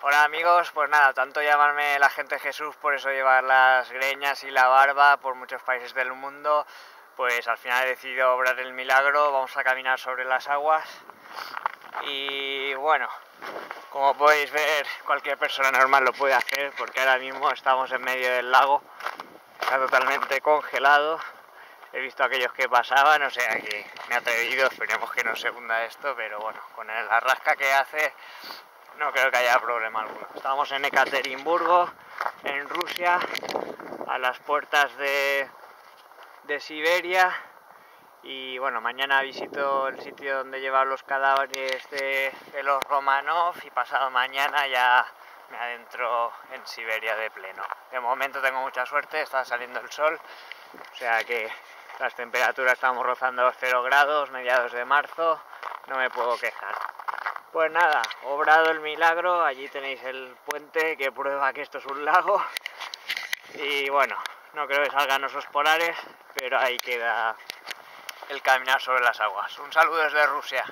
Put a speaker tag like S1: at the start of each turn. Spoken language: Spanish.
S1: Hola amigos, pues nada, tanto llamarme la gente Jesús, por eso llevar las greñas y la barba por muchos países del mundo, pues al final he decidido obrar el milagro, vamos a caminar sobre las aguas. Y bueno, como podéis ver cualquier persona normal lo puede hacer porque ahora mismo estamos en medio del lago, está totalmente congelado, he visto aquellos que pasaban, o sea que me ha atrevido, esperemos que no se hunda esto, pero bueno, con la rasca que hace no creo que haya problema alguno. Estamos en Ekaterimburgo, en Rusia, a las puertas de, de Siberia. Y bueno, mañana visito el sitio donde llevan los cadáveres de, los Romanov y pasado mañana ya me adentro en Siberia de pleno. De momento tengo mucha suerte, está saliendo el sol, o sea que las temperaturas estamos rozando los 0 grados, mediados de marzo, no me puedo quejar. Pues nada, obrado el milagro, allí tenéis el puente que prueba que esto es un lago. Y bueno, no creo que salgan osos polares, pero ahí queda el caminar sobre las aguas. Un saludo desde Rusia.